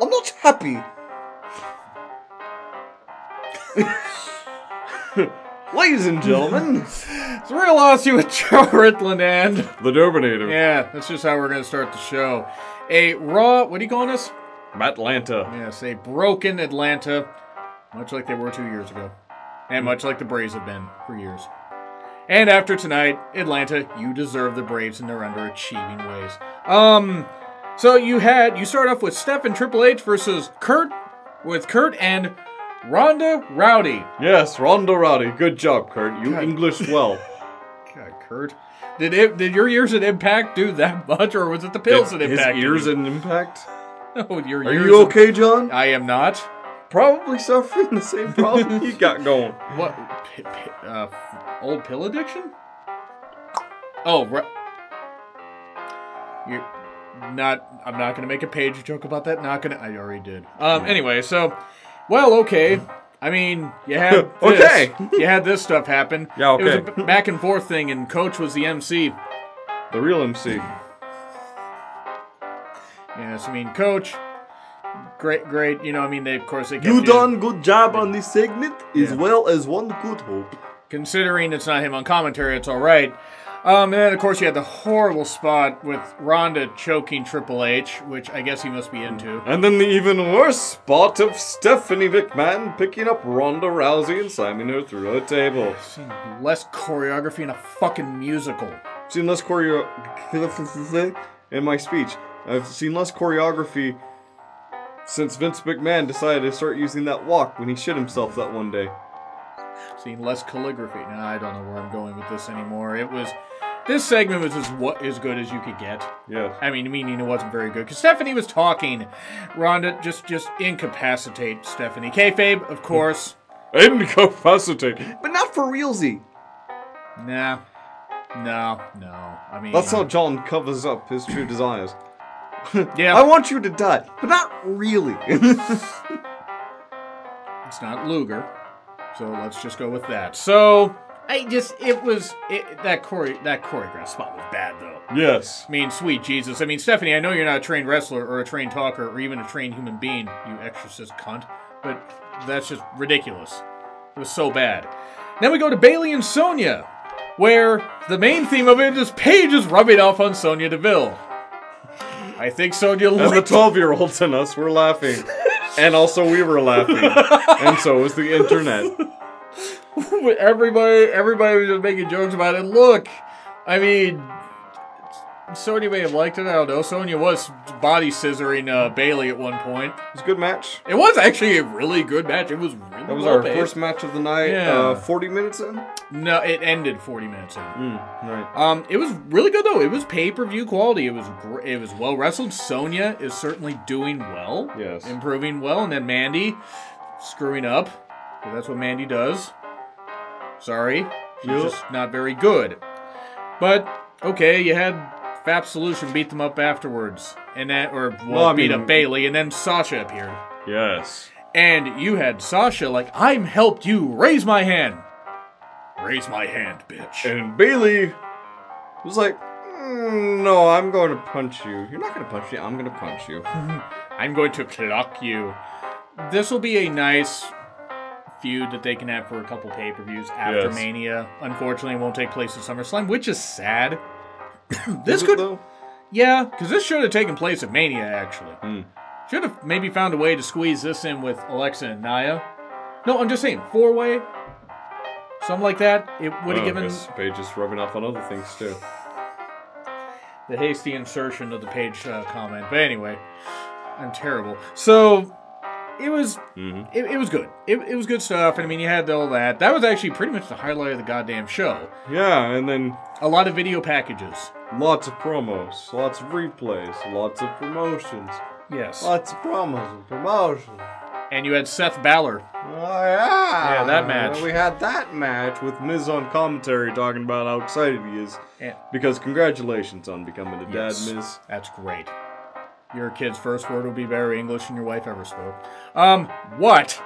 I'm not happy. Ladies and gentlemen, It's a real Aussie with Jonn Ritland and the Derbinator. yeah, that's just how we're gonna start the show. A raw, what are you calling us? Atlanta. Yes, a broken Atlanta, much like they were two years ago, and much like the Braves have been for years. And after tonight, Atlanta, you deserve the Braves in their underachieving ways. Um, so you had you start off with Steph and Triple H versus Kurt, with Kurt and Ronda Rowdy. Yes, Ronda Rowdy. Good job, Kurt. You God. English well. God, Kurt. Did it? Did your ears at Impact do that much, or was it the pills at His Impact? ears in impact. Oh, your Are you at- okay, John? I am not. Probably suffering the same problem you got going. What? P- p- uh, old pill addiction? Oh, right. You're not. I'm not gonna make a Paige joke about that. Not gonna. I already did. Um. Anyway, so, well, okay. I mean, you had this, Okay. you had this stuff happen. Yeah, Okay. It was a back and forth thing, and Coach was the MC. The real MC. Yes, I mean, Coach. Great, great. You know, I mean, they of course they kept You in- done good job on this segment as Yeah. well as one could hope. considering it's not him on commentary, it's all right. Um, and then of course you had the horrible spot with Ronda choking Triple H, which I guess he must be into. And then the even worse spot of Stephanie McMahon picking up Ronda Rousey and slamming her through a table. Seen less choreography in a fucking musical. Seen less choreo in my speech. I've seen less choreography since Vince McMahon decided to start using that walk when he shit himself that one day. Seen less calligraphy. Now I don't know where I'm going with this anymore. It was this segment was as what as good as you could get. Yeah. I mean, meaning it wasn't very good because Stephanie was talking. Ronda just just incapacitate Stephanie. Kayfabe, of course. Incapacitate. But not for realsy. Nah, no, no. I mean, That's how John covers up his true desires. yeah. I want you to die, but not really. It's not Luger, so let's just go with that. So I just it was it, that chore that choreograph spot was bad though. yes. I mean, sweet Jesus. I mean, Stephanie, I know you're not a trained wrestler or a trained talker or even a trained human being, you exorcist cunt, but that's just ridiculous. It was so bad. Then we go to Bayley and Sonya, where the main theme of it is Paige is rubbing off on Sonya DeVille. I think Sonya And the 12 year olds in us were laughing. And also we were laughing. and so was the internet. everybody everybody was just making jokes about it. Look, I mean, Sonya may have liked it. I don't know. Sonya was body scissoring uh, Bayley at one point. It was a good match. It was actually a really good match. It was really That was well our paced. first match of the night. Yeah. Uh, 40 minutes in? No, it ended 40 minutes in. Mm, right. Um, it was really good though. It was pay per view quality. It was gr- it was well wrestled. Sonya is certainly doing well. Yes. improving well, and then Mandy screwing up. 'cause That's what Mandy does. Sorry, she's Yep. just not very good. But okay, you had Absolution beat them up afterwards, and that or well, Well, I beat mean- up Bayley, and then Sasha appeared, Yes. and you had Sasha like I'm helped you. Raise my hand. Raise my hand, bitch. And Bayley was like, "Mm, No, I'm going to punch you. You're not going to punch me. I'm going to punch you. I'm going to clock you. This will be a nice feud that they can have for a couple pay per views after Yes. Mania. Unfortunately, it won't take place at SummerSlam, which is sad. This it, could, though? yeah, because this should have taken place at Mania. Actually, Hmm. should have maybe found a way to squeeze this in with Alexa and Nia. No, I'm just saying four way, something like that. It would have Oh, given Paige is rubbing off on other things too. the hasty insertion of the Paige uh, comment. But anyway, I'm terrible. So it was Mm-hmm. it, it was good. It, it was good stuff. And I mean, you had all that. That was actually pretty much the highlight of the goddamn show. Yeah, and then A lot of video packages. lots of promos, lots of replays, lots of promotions, Yes. lots of promos and promotions. And you had Seth Balor. Oh yeah, Yeah, that match. We had that match with Miz on commentary talking about how excited he is And because congratulations on becoming a dad, Yes. Miz. that's great. Your kid's first word will be very English than your wife ever spoke. Um, what?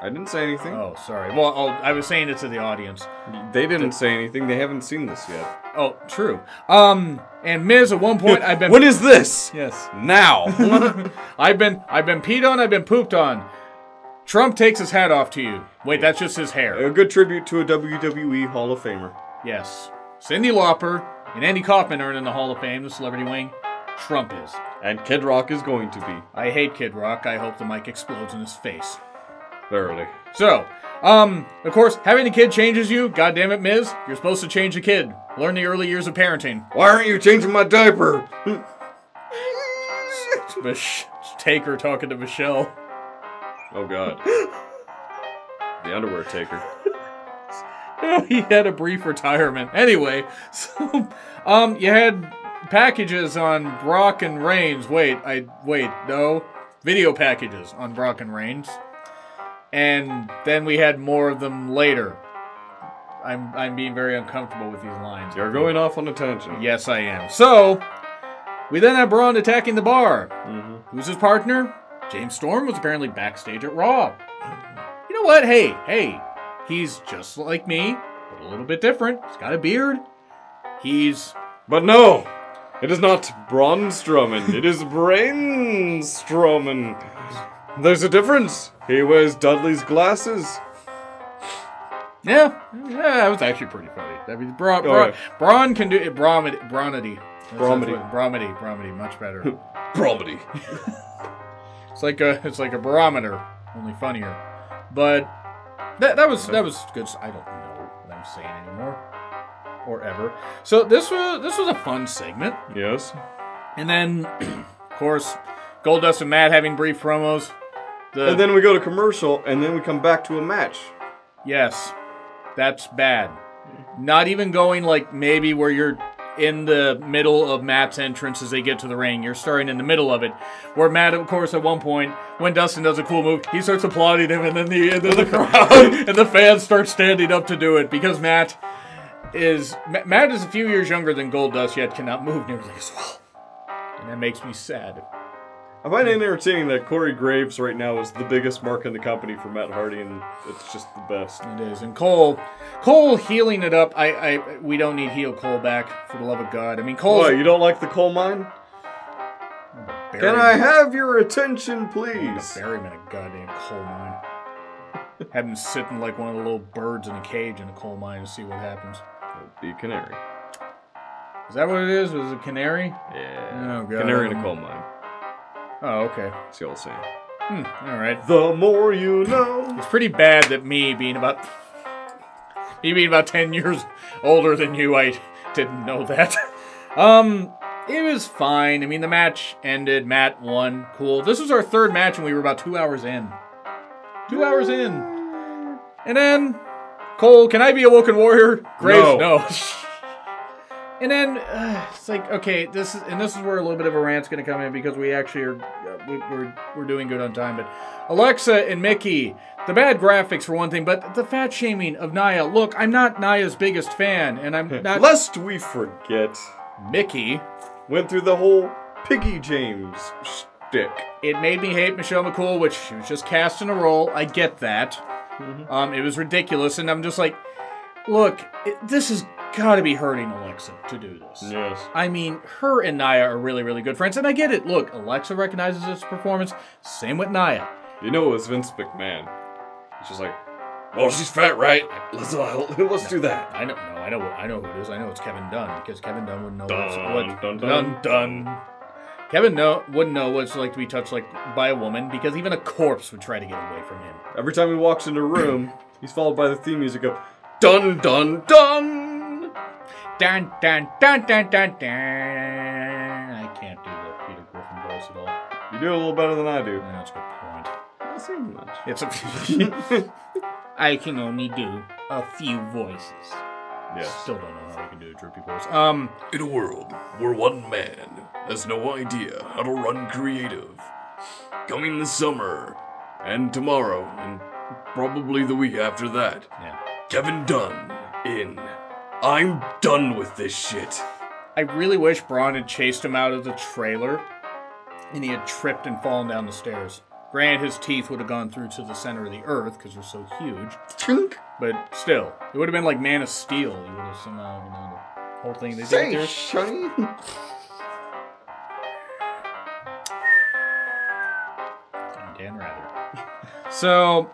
I didn't say anything. Oh, sorry. Well, oh, I was saying it to the audience. They didn't say anything. They haven't seen this yet. Oh, true. Um, and Miz, at one point, I've been What is this? yes, Now. I've been I've been peed on, I've been pooped on. Trump takes his hat off to you. Wait, that's just his hair. a good tribute to a WWE Hall of Famer. Yes. Cyndi Lauper and Andy Kaufman are in the Hall of Fame, the celebrity wing. Trump is. And Kid Rock is going to be. I hate Kid Rock. I hope the mic explodes in his face. Verily. So, um, of course, having a kid changes you. God damn it, Miz. You're supposed to change a kid. Learn the early years of parenting. Why aren't you changing my diaper? Mich- Taker talking to Michelle. oh god. The underwear taker. he had a brief retirement. Anyway, so um, you had packages on Brock and Reigns. Wait, I wait, no, video packages on Brock and Reigns, and then we had more of them later. I'm I'm being very uncomfortable with these lines. You're going off on a tangent. Yes, I am. So we then have Braun attacking the bar. Mhm. Who's his partner? James Storm was apparently backstage at Raw. You know what? Hey, hey, he's just like me, but a little bit different. He's got a beard. He's But no! It is not Braun Strowman. it is Brain Strowman. There's a difference. He wears Dudley's glasses. yeah, yeah. That was actually pretty funny. I mean, Bra- Oh. Braun can do it. Braumedy, Braunedy. That's- Bromedy. that's what- Bromedy, Bromedy, much better. Bromedy. It's like a it's like a barometer, only funnier. But that that was that was good. I don't know what I'm saying anymore, or ever. So this was this was a fun segment, Yes. and then of course Goldust and Matt having brief promos. The And then we go to commercial, and then we come back to a match. yes, that's bad. Not even going like maybe where you're in the middle of Matt's entrance as they get to the ring. You're starting in the middle of it. Where Matt, of course, at one point, when Dustin does a cool move, he starts applauding him, and then the and then the crowd and the fans start standing up to do it because Matt is Matt is a few years younger than Goldust, yet cannot move nearly as well, and that makes me sad. I find it entertaining that Corey Graves right now is the biggest mark in the company for Matt Hardy, and it's just the best. It is, and Cole, Cole heeling it up. I, I, we don't need heel Cole back for the love of God. I mean, Cole. What, you don't like the coal mine? Can I have your attention, please? bury him in a goddamn coal mine? have him sitting like one of the little birds in a cage in a coal mine and see what happens. A canary. Is that what it is? Was it a canary? Yeah. Oh, God. Canary in a coal mine. Oh, okay. It's the old saying. Hmm, all right. The more you know. It's pretty bad that me being about me being about ten years older than you, I didn't know that. um, it was fine. I mean, the match ended. Matt won. Cool. This was our third match, and we were about two hours in. Two hours in, and then Cole, can I be a Woken Warrior? Graves, No. no. And then uh, it's like, okay, this is and this is where a little bit of a rant's going to come in because we actually are uh, we, we're we're doing good on time. But Alexa and Mickie, the bad graphics for one thing, but the fat shaming of Nia. Look, I'm not Nia's biggest fan, and I'm not Lest we forget, Mickie. went through the whole Piggy James shtick. It made me hate Michelle McCool, which she was just cast in a role. I get that. Um, it was ridiculous, and I'm just like, look, it, this has got to be hurting Alexa to do this. Yes. I mean, her and Nia are really, really good friends, and I get it. Look, Alexa recognizes this performance. Same with Nia. You know it was Vince McMahon. She's like, oh, she's fat, right? Let's uh, let's do that. I don't know. I know. I know who it is. I know it's Kevin Dunn because Kevin Dunn wouldn't know Dun, what's, what dun, dun, dun. dun. Kevin no, wouldn't know what it's like to be touched like by a woman because even a corpse would try to get away from him. Every time he walks into a room, he's followed by the theme music of dun dun dun. Dun dun dun dun dun dun. I can't do the Peter Griffin voice at all. You do a little better than I do. That's a good point. Not saying much. It's a. I can only do a few voices. Yes. Still don't know how I can do a droopy voice. Um, In a world where one man has no idea how to run creative, coming this summer and tomorrow and probably the week after that, yeah. Kevin Dunn in I'm done with this shit. I really wish Braun had chased him out of the trailer and he had tripped and fallen down the stairs. Grant, his teeth would have gone through to the center of the earth because they're so huge. Chunk. But still, it would have been like Man of Steel. You would have somehow, you know, the whole thing they did Say, there. Shunny. Dan Rather. so,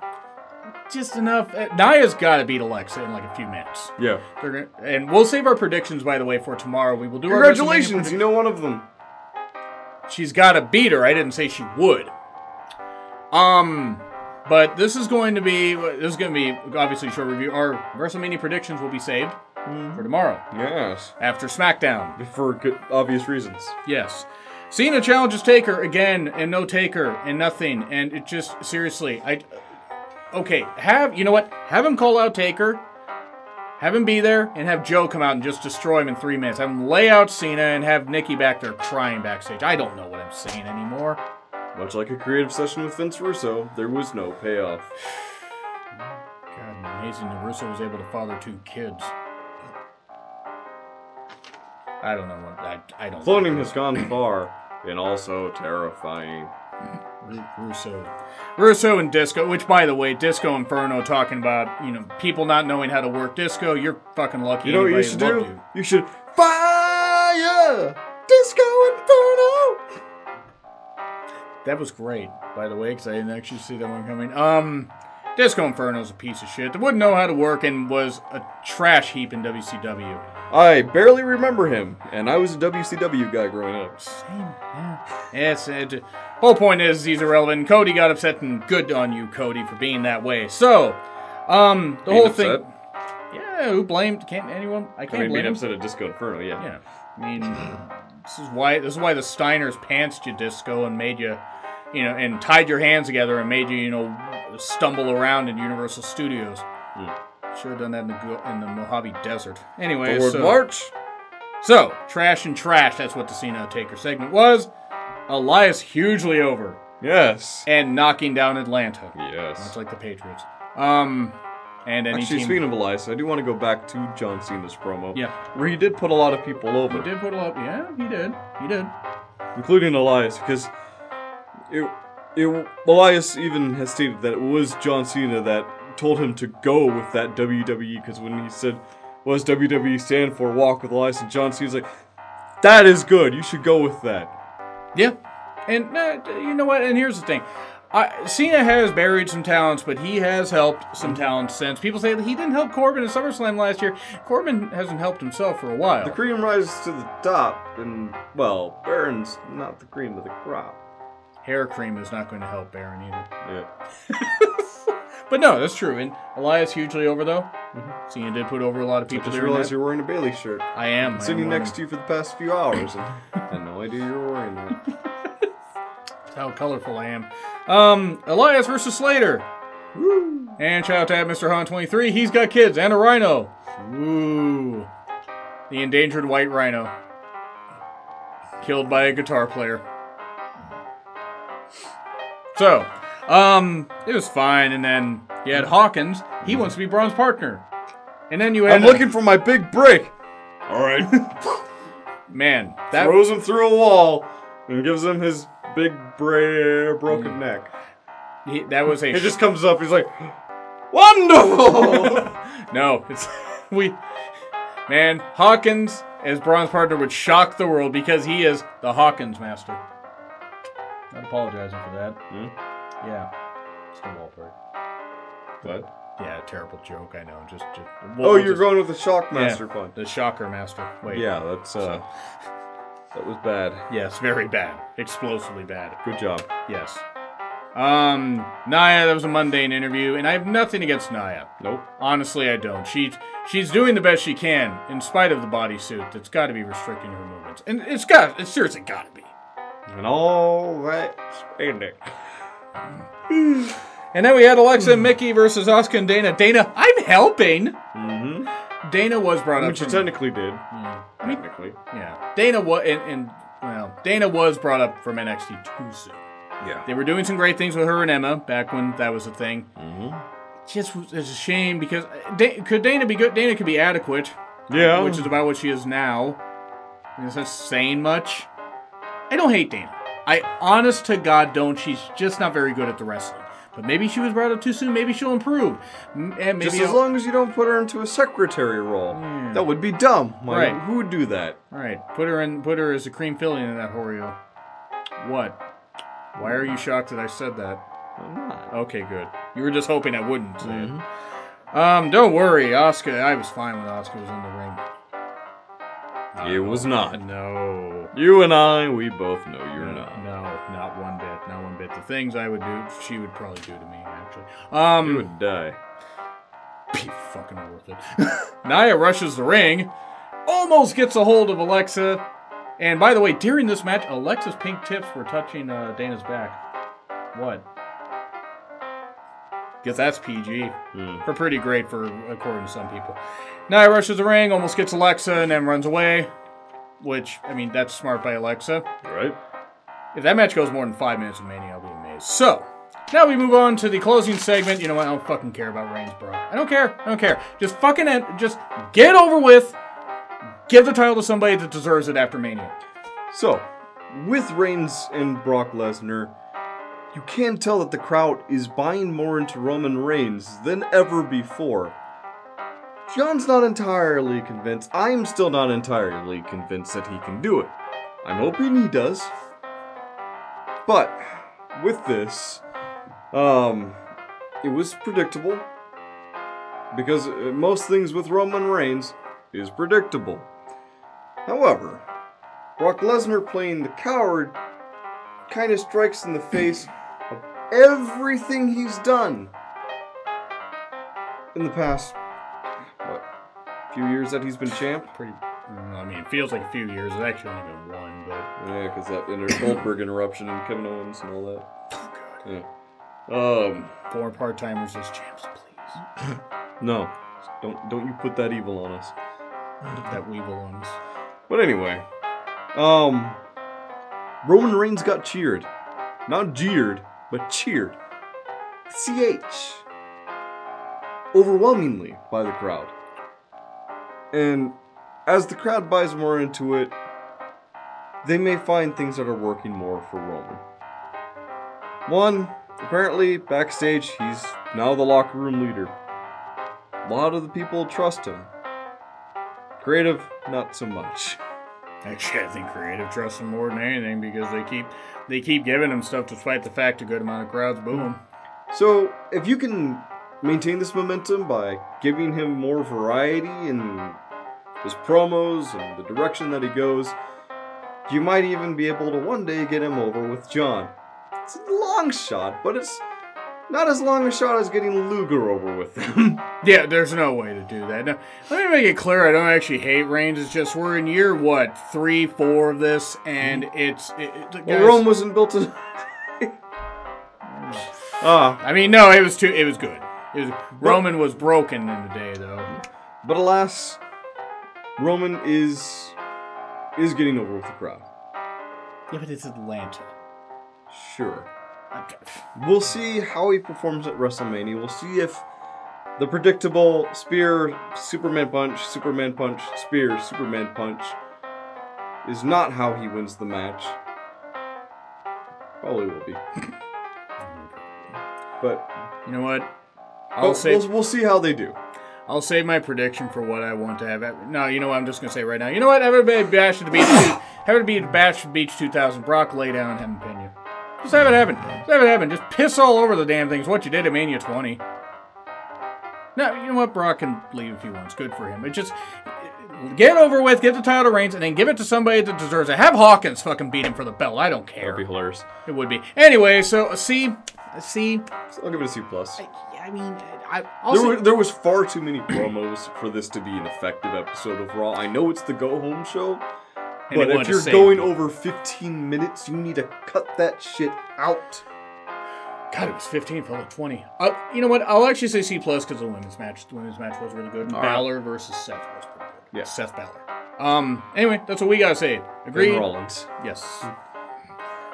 just enough. Uh, Nia's got to beat Alexa in like a few minutes. Yeah. They're gonna, and we'll save our predictions, by the way, for tomorrow. We will do our Congratulations, you know one of them. she's got to beat her. I didn't say she would. Um, but this is going to be this is going to be obviously a short review. Our WrestleMania predictions will be saved for tomorrow Yes. after SmackDown. For good, obvious reasons. Yes. Cena challenges Taker again, and no Taker, and nothing, and it just seriously, I. Okay, have you know what? Have him call out Taker, have him be there, and have Joe come out and just destroy him in three minutes. Have him lay out Cena and have Nikki back there crying backstage. I don't know what I'm saying anymore. Much like a creative session with Vince Russo, there was no payoff. God, amazing that Russo was able to father two kids. I don't know what I, I don't. Cloning has gone far, and also terrifying. Russo, Russo and Disco. Which, by the way, Disco Inferno talking about you know people not knowing how to work Disco. You're fucking lucky. You know what you should do? you. You should fire Disco Inferno. That was great, by the way, because I didn't actually see that one coming. Um, Disco Inferno's a piece of shit that wouldn't know how to work and was a trash heap in WCW. I barely remember him, and I was a WCW guy growing up. Same, yeah. Yes, it, whole point is he's irrelevant. Cody got upset, and good on you, Cody, for being that way. So, um, the Being whole upset? thing. Yeah, who blamed? Can't anyone? I I can't mean, blame being him. upset at Disco Inferno, yeah. Yeah, I mean, this is why this is why the Steiners pantsed you, Disco, and made you, you know, and tied your hands together and made you, you know, stumble around in Universal Studios. Should have done that in the in the Mojave Desert. Anyway, Forward so, March. so trash and trash. That's what the Cena Taker segment was. Elias hugely over Yes. and knocking down Atlanta, Yes. much like the Patriots. Um, and any Actually, team. speaking of Elias, I do want to go back to John Cena's promo. Yeah. Where he did put a lot of people over. he did put a lot. Yeah, he did. He did. including Elias, because it, it, Elias even has stated that it was John Cena that told him to go with that WWE, because when he said, what does WWE stand for, walk with Elias, and John Cena's like, that is good, you should go with that. Yeah, and uh, you know what? And here's the thing: I, Cena has buried some talents, but he has helped some talents since. People say that he didn't help Corbin at SummerSlam last year. Corbin hasn't helped himself for a while. The cream rises to the top, and, well, Baron's not the cream of the crop. Hair cream is not going to help Baron either. Yeah. But no, that's true. And Elias hugely over though. See, you did put over a lot of I people. just during realized you're wearing a Bayley shirt. I am I am Sitting wearing next to you for the past few hours, and I had no idea you were wearing that. That's how colorful I am. Um, Elias versus Slater. And shout out to Mr. Han 23. He's got kids and a rhino. Ooh. The endangered white rhino. Killed by a guitar player. So, um, it was fine, and then you had Hawkins. He wants to be Braun's partner. And then you had I'm looking for my big break! Alright. man, that throws him through a wall and gives him his big bra- broken neck. he, that was a He just comes up, he's like, Wonderful! No, it's we man, Hawkins as Braun's partner would shock the world because he is the Hawkins master. Not apologizing for that. Hmm? Yeah. Still Walter. what? Yeah, terrible joke, I know. Just, just Oh, you're going with the Shockmaster yeah, pun. The shocker master. Wait. Yeah, that's, uh, that was bad. Yes, very bad. Explosively bad. Good job. Yes. Um, Nia, that was a mundane interview, and I have nothing against Nia. Nope. Honestly, I don't. She she's doing the best she can in spite of the bodysuit that's got to be restricting her movements, and it's got it's seriously got to be. And all that spandex. And then we had Alexa and Mickie versus Asuka and Dana. Dana, I'm helping. Mm-hmm. Dana was brought up. Which you from- technically did. Yeah. Technically. yeah. Dana was and, and well, Dana was brought up from NXT too soon. Yeah. They were doing some great things with her and Emma back when that was a thing. Mm-hmm. Just was- it's a shame because uh, Da- could Dana be good? Dana could be adequate. Yeah. which is about what she is now. Is that saying much? I don't hate Dana. I honest to God don't. She's just not very good at the wrestling. But maybe she was brought up too soon. Maybe she'll improve. M- And maybe Just as I'll- long as you don't put her into a secretary role. That would be dumb. Like, Right. Who would do that? All right, put her in. Put her as a cream filling in that Oreo. What? Why are you shocked that I said that? I'm not. Okay, good. You were just hoping I wouldn't say Mm-hmm. it. Um, don't worry, Asuka. I was fine when Asuka was in the ring. It was not. No. You and I, we both know you're no, not. no, not one bit, not one bit. The things I would do, she would probably do to me. Actually, Um, You would die. be fucking worth it. Nia rushes the ring, almost gets a hold of Alexa, and by the way, during this match, Alexa's pink tips were touching uh, Dana's back. What? Guess that's PG. Hmm. For pretty great for according to some people. Nia rushes the ring, almost gets Alexa, and then runs away. Which, I mean, that's smart by Alexa. Right? If that match goes more than five minutes of Mania, I'll be amazed. So, now we move on to the closing segment. You know what? I don't fucking care about Reigns, bro. I don't care. I don't care. Just fucking end, just get over with. Give the title to somebody that deserves it after Mania. So, with Reigns and Brock Lesnar, you can tell that the crowd is buying more into Roman Reigns than ever before. John's not entirely convinced. I'm still not entirely convinced that he can do it. I'm hoping he does. But with this, um, it was predictable because uh, most things with Roman Reigns is predictable. However, Brock Lesnar playing the coward kind of strikes in the face everything he's done in the past, what, few years that he's been champ? Pretty. I mean, it feels like a few years. It's actually only been one, but. Yeah, because that inner Goldberg interruption and Kevin Owens and all that. Oh, God. Yeah. Um, Four part timers as champs, please. no, don't don't you put that evil on us. that Weevil ones. But anyway, um, Roman Reigns got cheered, not jeered, but cheered. Ch, overwhelmingly by the crowd. And as the crowd buys more into it, they may find things that are working more for Roman. One, apparently backstage, he's now the locker room leader. A lot of the people trust him. Creative, not so much. Actually, I think creative trusts him more than anything because they keep they keep giving him stuff despite the fact a good amount of crowds boo him. So, if you can maintain this momentum by giving him more variety in his promos and the direction that he goes, you might even be able to one day get him over with John. It's a long shot, but it's not as long a shot as getting Luger over with him. Yeah, there's no way to do that. Now, let me make it clear: I don't actually hate Reigns. It's just we're in year what three, four of this, and it's it, it, well, Rome wasn't built to. ah, I mean, no, it was too. It was good. It was, Roman was broken in the day, though. but alas, Roman is is getting over with the crowd. Yeah, but it's Atlanta. Sure. We'll see how he performs at WrestleMania. We'll see if the predictable spear, Superman punch, Superman punch, spear, Superman punch is not how he wins the match. Probably will be. but You know what? I'll say we'll, we'll see how they do. I'll save my prediction for what I want to have. at- No, you know what? I'm just gonna say right now. You know what? Everybody bash at the beach. have it be Bash at the Beach 2000. Brock lay down and have him pin you. Just have it happen. Just have it happen. Just piss all over the damn things. What you did at Mania 20. No, you know what? Brock can leave if he wants. Good for him. It just get over with. Get the title to Reigns, and then give it to somebody that deserves it. Have Hawkins fucking beat him for the belt. I don't care. That'd be hilarious. It would be. Anyway, so uh, see, see. I'll give it a C plus. I, I mean, I There, also were, there was far too many promos for this to be an effective episode of Raw. I know it's the go home show, And but if you're going me. over 15 minutes, you need to cut that shit out. God, it was 15, felt like 20. Uh, you know what? I'll actually say C plus because the women's match, the women's match was really good. And All right. Balor versus Seth was pretty good. Yeah. Seth Balor. Um. Anyway, that's what we gotta say. And Agreed. Rollins. Yes.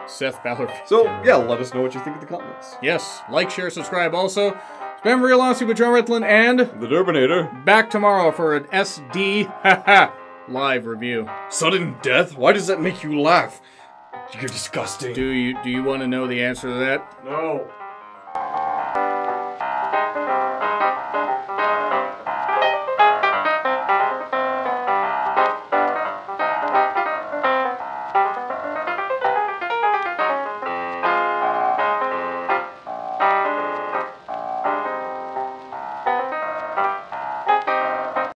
Seth Balor. So yeah, let us know what you think in the comments. Yes. Like, share, subscribe. Also, it's been Real Honesty with Jonn Ritland, and The Derbinator. back tomorrow for an SD live review. Sudden death? Why does that make you laugh? You're disgusting. Do you do you want to know the answer to that? No.